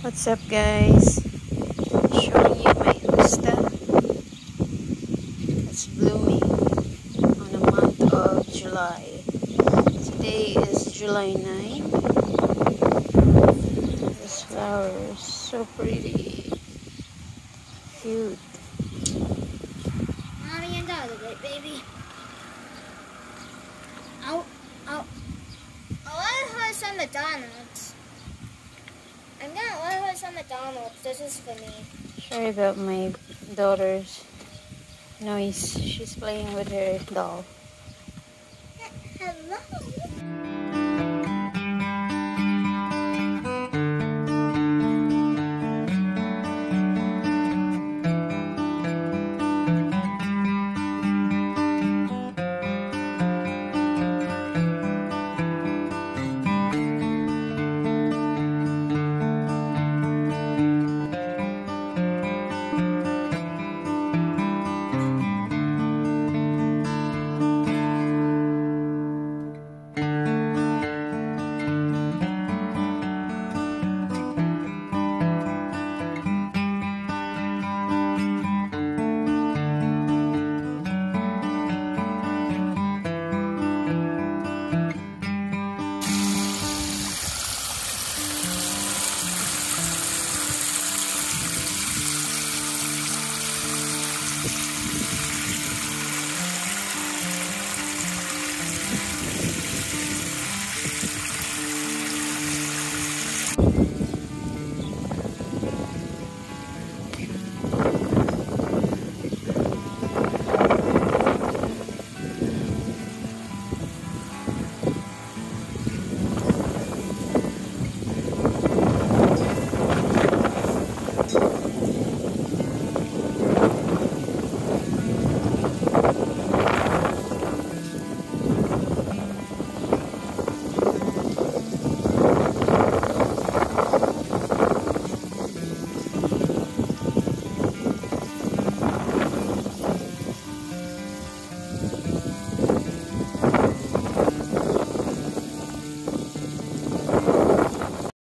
What's up guys? Showing you my hosta. It's blooming on the month of July. Today is July 9. This flower is so pretty. Cute. Mommy and Dad of it, baby. I'll, I'll, I'll let her some McDonald's. I'm gonna her some McDonald's. This is for me. Sorry about my daughter's noise. She's playing with her doll. Hello.